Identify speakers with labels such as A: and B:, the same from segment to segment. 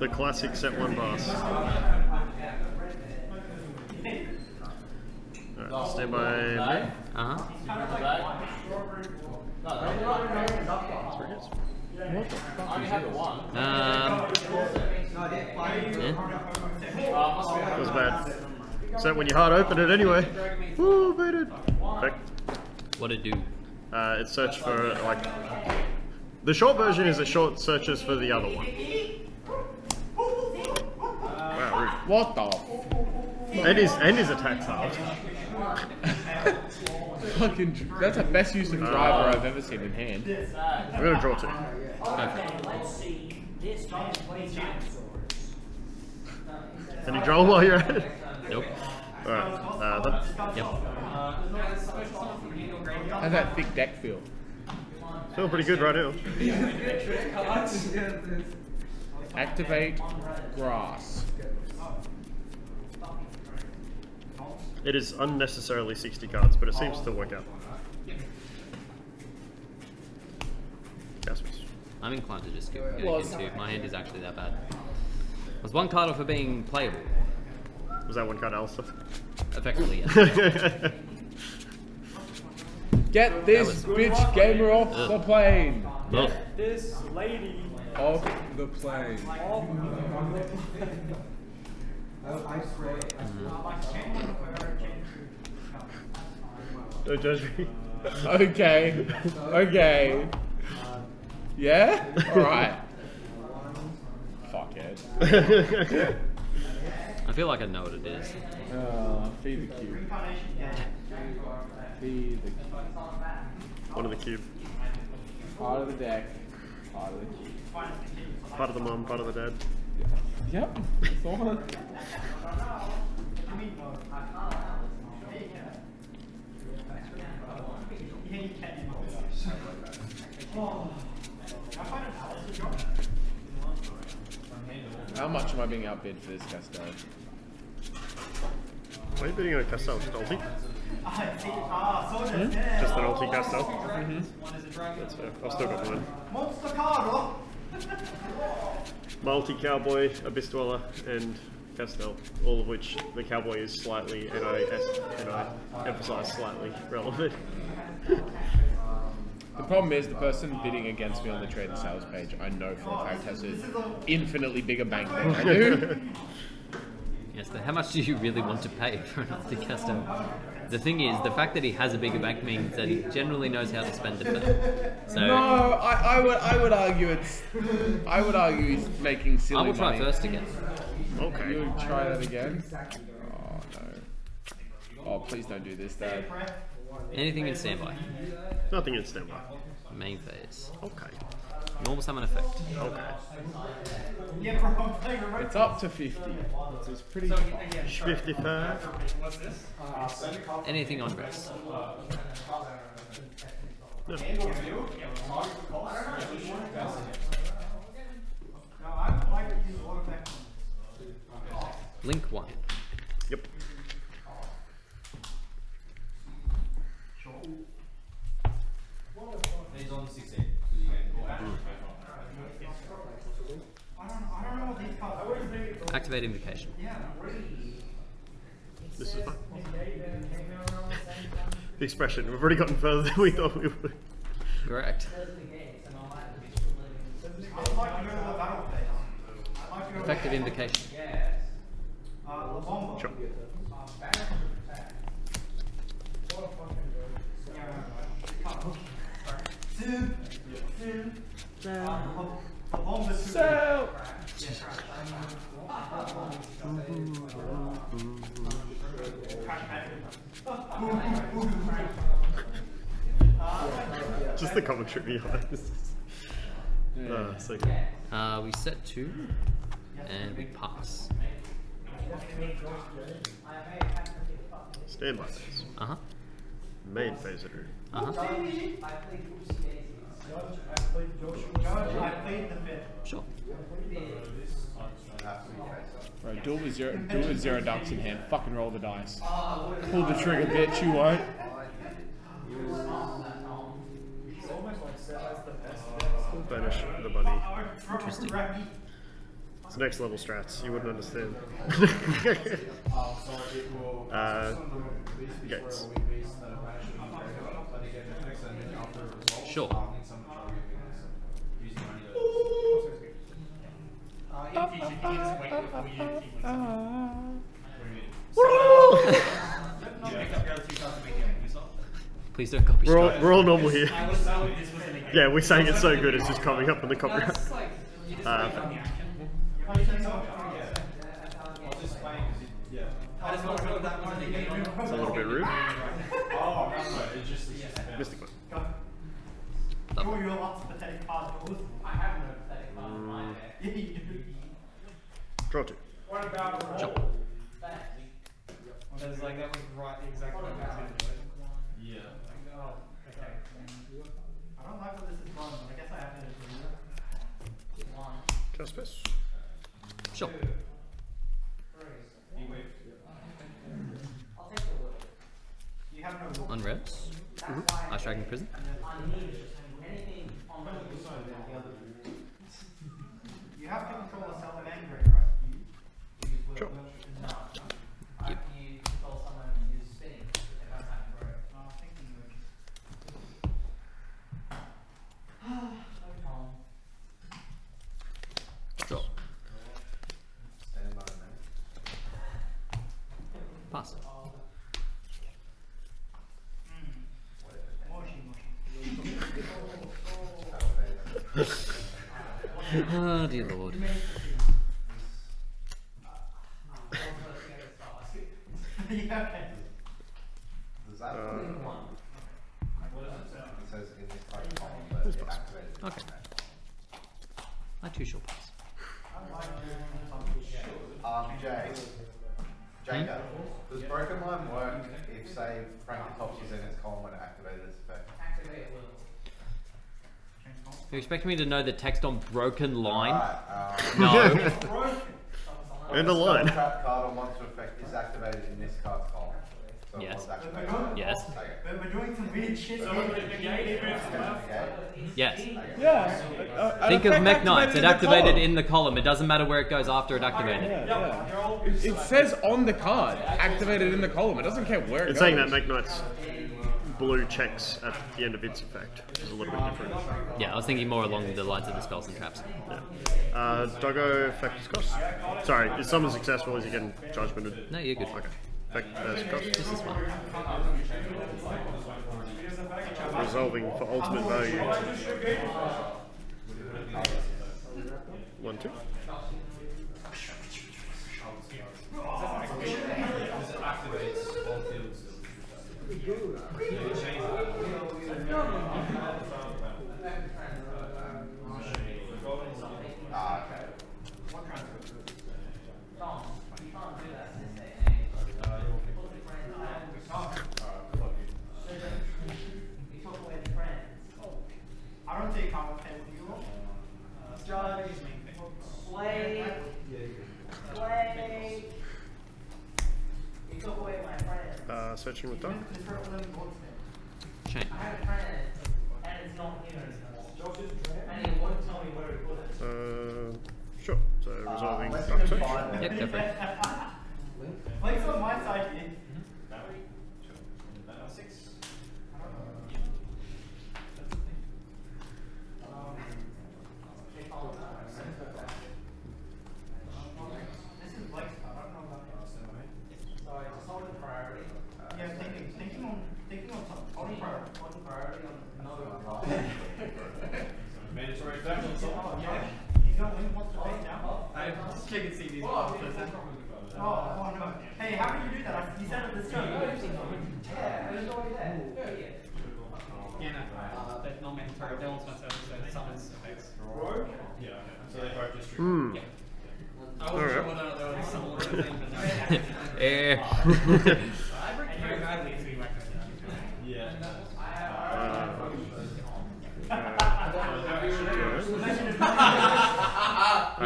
A: The classic set one boss. Alright, stand by me.
B: Uh huh. Um, yeah.
A: That was bad. Except when you hard open it anyway. Woo, beat it. Perfect.
B: What it do?
A: Uh, it searched for like the short version is it short searches for the other one.
C: What the?
A: rude. And his and his attacks halved.
C: Fucking. dr- That's the best use of driver I've ever seen in hand.
A: I'm gonna draw two.
D: Let's see. This time play dinosaurs.
A: Can you draw while you're at it?
B: Nope.
A: Alright, uh, that,
B: Yep.
C: How's that thick deck feel?
A: feel pretty good right now.
C: Activate grass.
A: It is unnecessarily 60 cards, but it seems to work out. Caspers.
B: I'm inclined to just go
C: Well,
B: into. My hand is actually that bad. I was one card off of being playable.
A: Was that one card Aleister?
B: Effectively, yes.
C: Get this bitch gamer off
B: Ugh.
C: the plane.
B: Ugh.
E: This lady
C: Off the plane. Uh-huh.
A: Don't judge me.
C: Okay. Okay. Yeah? Alright. it.
B: I feel like I know what it is.
C: Uh, feed the cube. Feed the cube.
A: One of the cube.
C: Part of the deck. Part of the cube.
A: Part of the mom, part of the dad.
C: Yep. That's the one. How much am I being outbid for this Castel?
A: Why are you bidding on a Castel? Just ulti? Hmm? Just an ulti Castel? Mm-hmm. That's fair. I've still got mine. Multi Cowboy, Abyss Dweller, and Castel. All of which the Cowboy is slightly, and I, and I emphasize slightly, relevant.
C: The problem is the person bidding against me on the trade and sales page, I know for a fact has an infinitely bigger bank than I do.
B: Yes, but how much do you really want to pay for an Alti Castel? The thing is, the fact that he has a bigger bank means that he generally knows how to spend it better. So
C: no, I, I would I would argue it's I would argue he's making silly
B: I will try
C: money.
B: first again.
A: Okay.
C: You try that again? Oh no. Oh please don't do this, Dad.
B: Anything in standby?
A: Nothing in standby.
B: Main phase.
A: Okay.
B: Normal summon effect.
A: Okay.
C: It's up to 50. So it's pretty.
A: 55.
B: Uh, anything on rest? No. Link
A: 1.
B: Activate invocation.
A: This is fine. The expression. We've already gotten further than we thought we would.
B: Correct. Effective invocation.
A: Sure.
C: So
A: Just the commentary behind this. Uh, so.
B: Uh, we set two, and we pass.
A: Standby phase.
B: Uh huh.
A: Main phase of room.
B: Uh huh. Sure.
C: Right, duel with zero duel with zero ducks in hand. Fucking roll the dice. Pull the trigger, bitch, you won't.
A: Banish the bunny.
B: Interesting.
A: It's next level strats. You wouldn't understand. uh, Gates.
B: Sure. Please don't copy
A: We're all, we're all normal here. Yeah, we're saying it's so good, it's just coming up in the copyright. Uh, it's a little bit rude. Mystic one.
B: Lovely.
A: Draw two.
B: Sure.
E: Because like that was right exactly what I was gonna do it. Yeah. Oh, okay.
F: I don't like where this is but I guess I have to do
A: Cast space.
B: Sure.
F: You have no rips I'm shaking prison anything
B: On revs. Mm-hmm. Ice Dragon Prison.
F: You have to control a cell and grade, right?
A: Sure.
B: Yep.
F: Uh, thinking of-
B: Draw. Pass. Oh dear lord.
F: Yeah, okay.
G: Does that
A: Uh,
G: It says in this type column that it's activated.
B: Okay. I too shall pass.
G: Um, Jay, Jacob, does broken line work if, say, Frankatops is in its column when it activated its effect?
B: You expect me to know the text on broken line?
G: Alright, um,
B: No.
A: And a line.
G: Trap card on monster effect is activated in this card's column. So it
B: Yes. yes.
F: But we're doing some weird shit.
G: Okay.
B: Yes.
C: Yeah. uh,
B: Think of
C: effect
B: Mekk-Knights. It activated in the column. It doesn't matter where it goes after it activated.
C: Yeah, yeah. It, it says on the card, activated in the column. It doesn't care where it
A: It's
C: goes.
A: saying that Mekk-Knight's blue checks at the end of its effect, which is a little bit different.
B: Yeah, I was thinking more along the lines of the spells and traps.
A: Yeah. Uh, Doggo effect is cost. Sorry, is someone successful? Is he getting judgmented?
B: No, you're good.
A: Okay. Effect as cost.
B: This is.
A: Resolving for ultimate value. One, two.
F: To put it.
A: Uh, sure. So resolving
G: Unless
A: Doug
G: you can
A: search.
G: find it.
B: Yep, go for it.
F: Blake's on my side here. This is Blake's card, I don't know about him. Sorry, just hold the priority. Yeah, thinking, thinking on, thinking on something, hold the priority, hold the priority on another card.
E: Mandatory effect on someone.
F: Yeah, he's got win, wants to face now.
E: I just check and see these ones.
F: Oh, oh no. Hey, how did you do that? I- You said it this time. Yeah, there's already there.
E: Yeah, no, uh, they're not mandatory. They're also so summons effects. Yeah. So they both just.
A: Hmm.
E: I wasn't sure
A: Alright.
E: whether they were similar to the thing, but no.
B: Eh.
E: I break very badly to be like that. Yeah.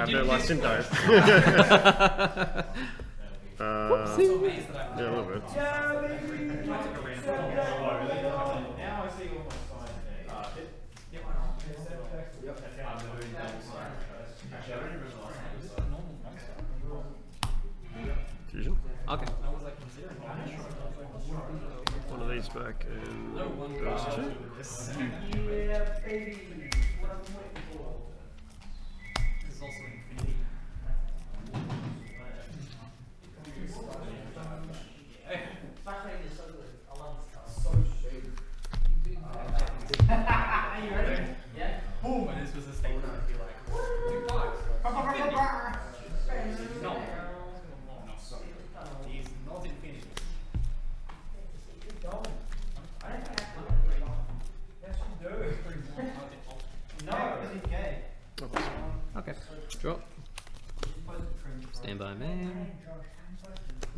A: I have no last in dive. uh, yeah, a little bit.
E: Now I see all my signs. It-
A: Fusion.
B: Okay.
E: I was like considering
A: One of these back and those two.
F: Yeah, baby. What I'm waiting for.
E: This is also infinity.
B: Okay. Draw. Stand by man.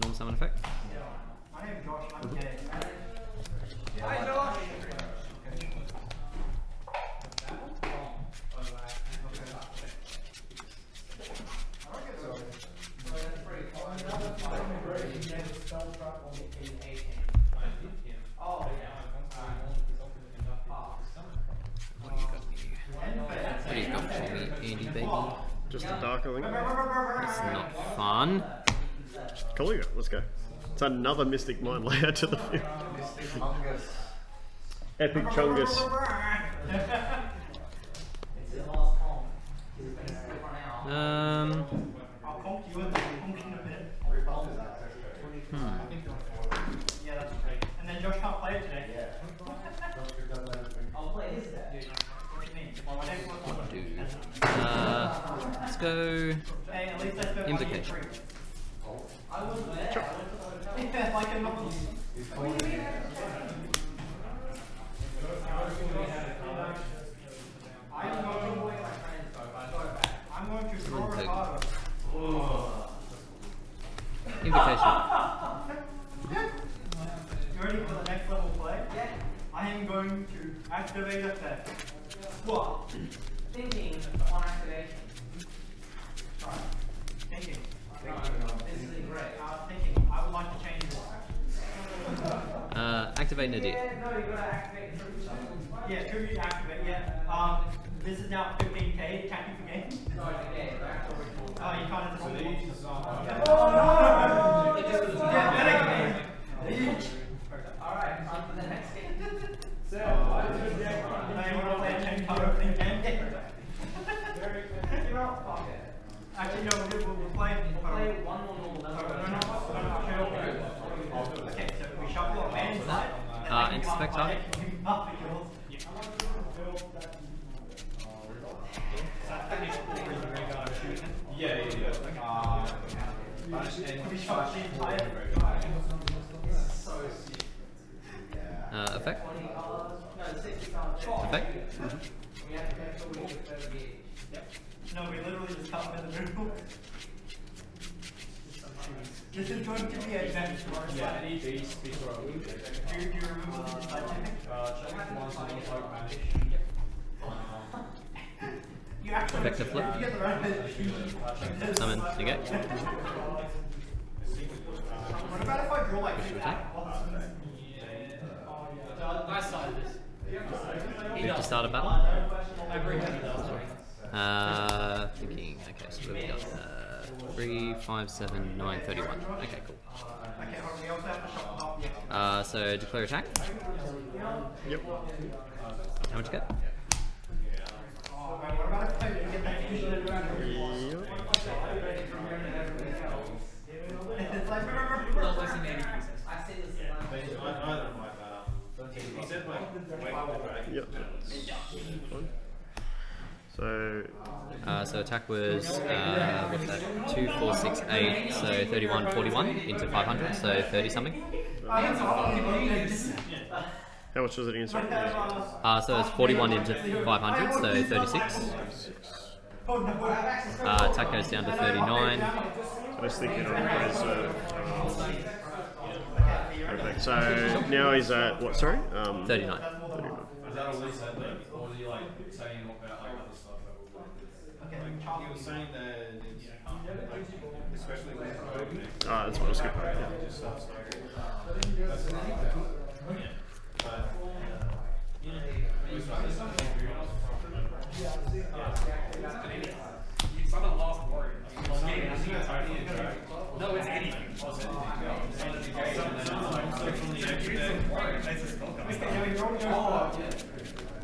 B: Normal summon effect.
F: Josh, I'm gay.
G: Hi,
F: Josh.
B: What do you got for me, Andy baby?
A: Just a darker link.
B: It's not fun.
A: Kaluga, let's go. It's another Mystic Mind layer to the field.
G: Fungus.
A: Epic Chungus.
F: It's his last comp. He's been stick on out.
B: Um.
F: I'll comp that's great. And then Josh can't play it today. I'll play his deck. What do you mean? Well, my deck was
B: What do? Uh, let's go.
F: Hey, at least I spent money
B: Invocation.
F: for free. I was there. I went to the hotel. Yeah, like a novel. What do you mean? I'm going to my friends though. I'm going to draw a
B: take-
F: card.
B: Invocation.
F: You ready for the next level play? Yeah. I am going to activate a pet. What?
D: Thinking on activation.
F: Alright. Thinking.
D: This is great.
F: Uh, thinking. I would like to change this.
B: Activate Nadir.
D: Yeah, no, you've gotta activate the tribute shuffle.
F: Yeah, tribute activate, yeah. Um, this is now 15k, thank you for game.
D: No, okay, back over to-
F: Oh, you can't so these
D: Oh, no!
F: Yeah, better game.
D: Alright, on to the next game.
F: Now you wanna play a 10 card opening game? You know, fuck it. Actually, no, we'll, we'll, we'll play.
D: We'll play one more normal
F: No,
D: level.
F: no, no, no, no, no, Okay, so we shuffle a man inside. and
B: Uh,
F: then you
B: inspect
F: can't play
B: target.
F: it, you can't pick yours.
G: Yeah, yeah, yeah. Uh,
F: We shuffle the entire.
B: Uh, effect.
D: No, the 60 cards.
B: Effect.
D: We have to make sure get the third gauge.
F: No, we literally just them in the middle. This is going to be a.
H: Yeah, any base before I.
F: Do you, do you remember the check?
H: Uh, check once and then like manage.
F: You actually
B: Vector flip.
F: You get
B: Summon. Negate.
F: What about if I draw like
B: Push
F: two
B: to attack.
E: Nice side of this.
B: Move to start a battle.
E: I agree with you.
B: Uh, thinking. Okay, so what have got? Uh, three, five, seven, nine, thirty-one. Okay, cool.
F: Okay, hold on, we also have to shuffle off. Yeah.
B: Uh, so declare attack.
A: Yep.
B: How much you get?
F: Oh, man, what about if I get that fusion and
A: Yep.
F: It's like,
E: Not less than 80 pieces.
D: I say this is like-
G: Neither of my better. He said like, wait for the drag.
A: Yep. So,
B: Uh, so attack was uh, what's that? Two, four, six, eight. So 31, 41 into 500. So 30 something.
A: how much was it again? Sorry.
B: Uh, so it's 41 into 500. So 36.
F: Oh no.
B: Uh, attack goes down to 39.
A: I was thinking on reserve. Perfect. So now he's at what? Sorry. Um,
B: 39
H: that all recently, or was he like saying about like other stuff that we're
F: Okay.
G: Like, he was saying that it's yeah. especially when. COVID.
A: Ah, that's what I was
F: going
H: to Yeah. Yeah.
E: Yeah. No, It's anything.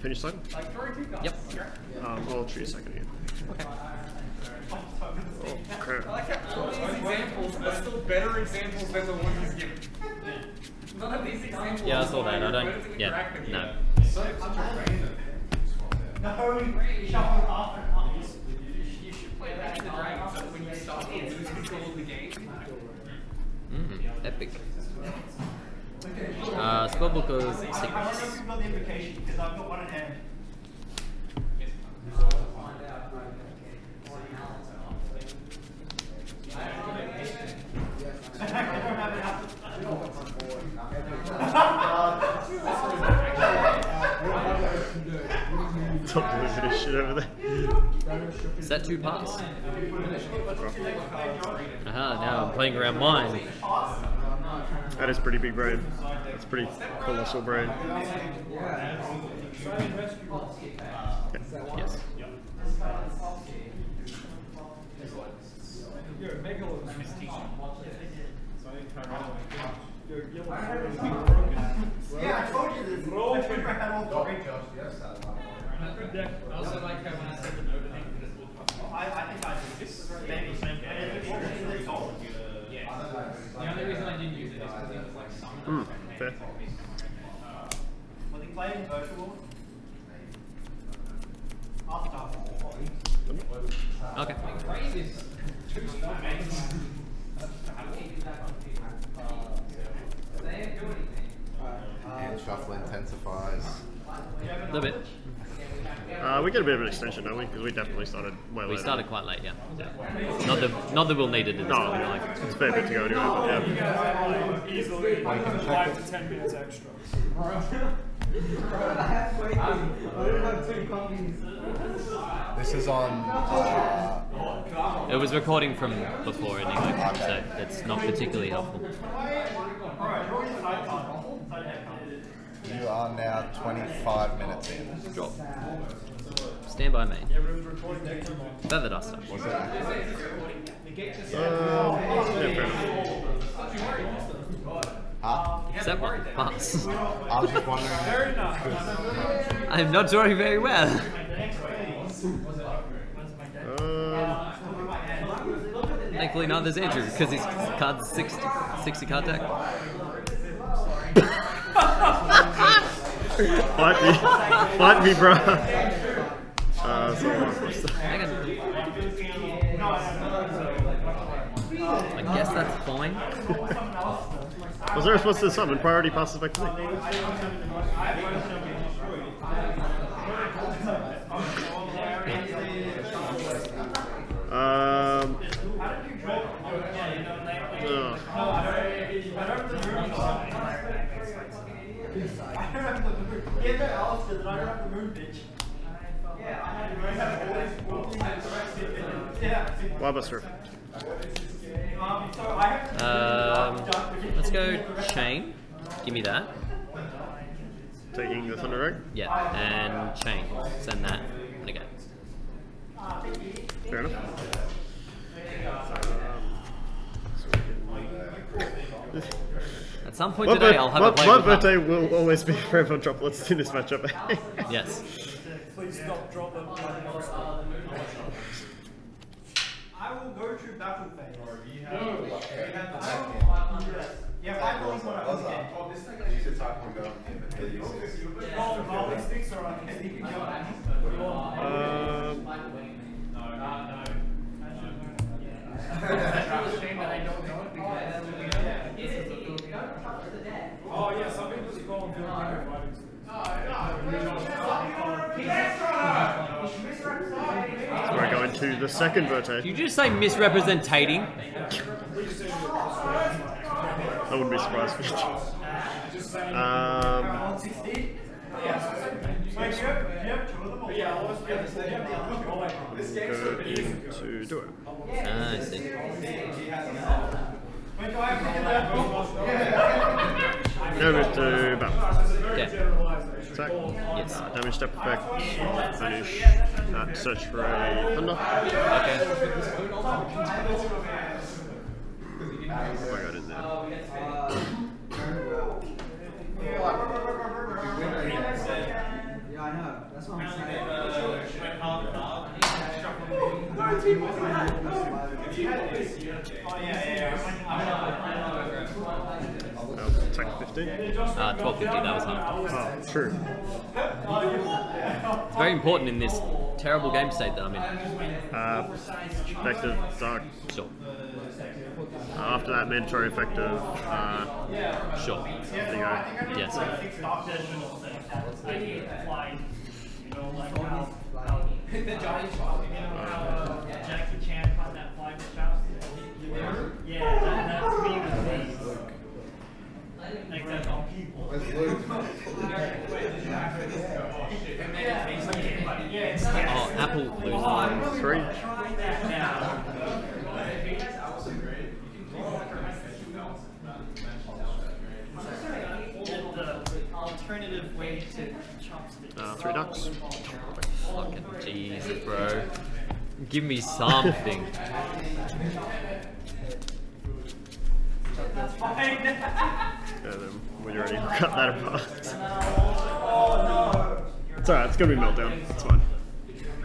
A: Finish second?
E: Like, drawing two cards.
B: Yep.
A: Um, I'll choose second again. Oh, crap.
E: I like how all these examples are still better examples than the one he's given. None of these examples
B: Yeah, I saw that. I
E: are
B: don't.
E: vertically
B: Yeah.
E: correct with you.
B: No.
F: No, shuffle half and half.
E: You should play back to the dragon so when you start to lose control of the game.
B: Mm, epic. Uh, spellbook of
F: I don't know if
B: secrets.
F: you've got the invocation because I've got one in hand. I don't have enough.
A: Stop doing this shit over there.
B: Is that two pass? Aha, now I'm playing around mine.
A: That is pretty big brain. That's pretty colossal brain.
B: Yes.
F: Yeah, I told you this. I told you I had all three.
E: I also like how when I said the no to thing, because
F: I, I think I did. This is maybe the same game.
E: Yeah. The only reason I didn't use it is because it was like
A: Hmm,
E: summoned.
A: fair.
F: Was he playing virtual? After.
B: Okay.
E: Raise is two spot games. They didn't do anything.
G: Hand shuffle intensifies.
B: A little bit.
A: Uh, we get a bit of an extension, don't we? Because we definitely started way later.
B: We started quite late, yeah. Not that not that we'll need it in this
A: No,
B: time, like.
A: it's a fair bit to go anyway. But yeah.
I: easily five to ten minutes extra.
G: This is on. Uh,
B: It was recording from before anyway, so it's not particularly helpful.
F: Alright, draw your side card. Side deck card.
G: you are now 25 minutes in.
B: Drop. Stand by main.
I: Everyone's recording.
B: Feather duster.
G: Was it?
A: Um, yeah, fair enough.
G: Huh?
B: Set one. Pass.
G: I was just wondering.
I: Very nice.
B: I'm not drawing very well.
A: Um,
B: Thankfully not there's Andrew, because his card's 60, 60 card deck.
A: fight me, fight me, bro.
B: I guess that's fine.
A: was there supposed to summon? Priority passes back to me. Um. ugh.
F: I don't have the moon. Yeah, no, Alice did, and I don't have the moon, bitch. Yeah, I have all these, all these, yeah.
A: Wildbuster.
F: Um, so I have to.
B: Let's go chain. Give me that.
A: Taking the Thunder Egg.
B: Yeah, and chain. Send that. And again.
A: Fair enough.
B: At some point
A: My,
B: today, I'll have
A: my,
B: a
A: my
B: playable
A: birthday
B: card.
A: will always be forever droplets in this matchup.
B: Yes.
I: Please stop dropping bloody monster.
F: I will go to battle phase.
G: Yeah.
F: Yeah, Yeah, five points on
G: What's
F: that.
G: up? You should talk to him about him, but he uses-
I: Oh, volley sticks are on his sticky
A: Um,
I: Oh, yeah, some people just call them Filipino fighting sticks.
A: so we're going to the second
B: Did you just say misrepresentating?
A: I wouldn't be surprised. um,
F: Wait, you have, you have two of them? or-
A: go into duo.
B: Ah, I see.
F: Do I have to get that?
A: Go to battle.
B: Okay.
A: Attack.
B: Yes.
A: Uh, damage step effect. Finish. Uh, search for a thunder.
B: Okay.
A: Oh, I got in there.
F: Yeah, I know. That's what I'm saying.
A: Uh, attack 15.
B: Uh, 1250, that was hard.
A: Oh, true.
B: It's very important in this terrible game state that I'm in.
A: Uh, effective dark.
B: Sure.
A: Uh, after that, mandatory effective. Uh,
B: Sure.
A: there you go.
B: Yes.
E: Jackie Chan caught that fly with chops. Yeah, that, that's me with these. Like that's all people.
G: Where's Luke?
B: Oh, Apple loses.
A: Three.
E: The alternative way to chopsticks.
A: Uh, three ducks.
B: Fucking Jesus, bro. Give me something.
A: And then when you're ready, cut that apart. It's alright, it's gonna be meltdown. It's fine.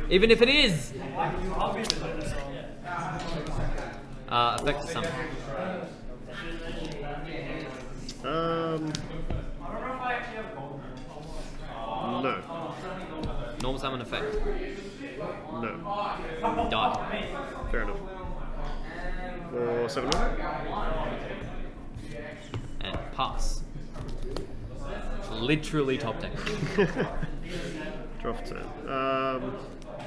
B: Even if it is! Uh, effect summon.
A: Um. No.
B: Normal summon effect.
A: No.
B: Die.
A: Fair enough. For seven one.
B: Pass. Literally top deck.
A: For turn. Um.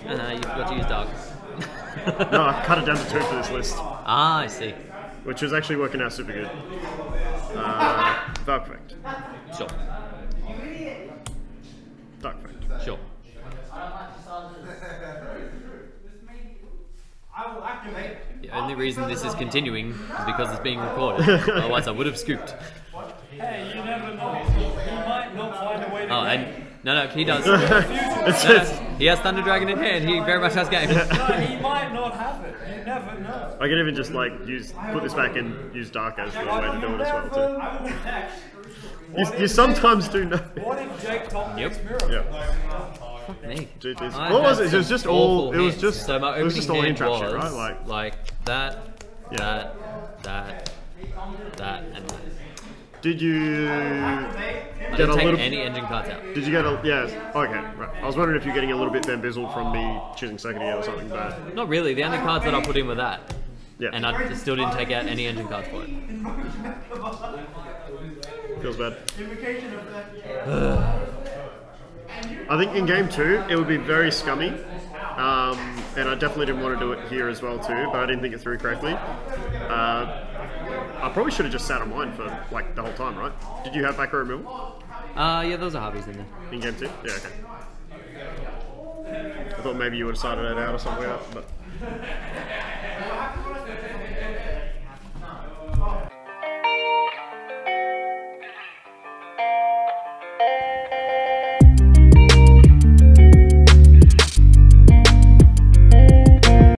B: Uh, you forgot to use dark.
A: No, I cut it down to two for this list,
B: Ah, I see.
A: which is actually working out super good. Uh, Dark Effect.
B: Sure.
A: Dark Effect.
B: Sure.
F: I will activate.
B: The only reason this is continuing is because it's being recorded. Otherwise, I would have scooped. Oh,
I: win.
B: and no, no, he does.
A: it's
B: No, no, he has Thunder Dragon in hand. He very much has game.
I: No, he might not have it. You never know.
A: I can even just like use put this back and use Dark as the way to do it as well too.
F: I will protect.
A: You, you sometimes do know.
I: What if Jake Tom
B: Yep.
I: makes miracle?
A: Yeah.
B: Me.
A: GG's.
B: I oh,
A: What was it? It was just all. It was just.
B: So my
A: It was just all
B: opening
A: in shit, right? Like.
B: like that,
A: Yeah.
B: that, that, that, and that.
A: Did you get a little?
B: any engine cards out.
A: Did you get a? Yes. Okay. Right. I was wondering if you're getting a little bit bamboozled from me choosing second year or something, but
B: Not really. The only cards that I put in were that,
A: yeah.
B: and I still didn't take out any engine cards for it.
A: feels bad.
F: Invocation of that.
A: I think in game two it would be very scummy, um, and I definitely didn't want to do it here as well too. But I didn't think it through correctly. Uh, I probably should have just sat on mine for like the whole time, right? Did you have back row removal
B: Uh, yeah, those are hobbies in there.
A: in game two? Yeah, okay. I thought maybe you would have started it out or something like that, but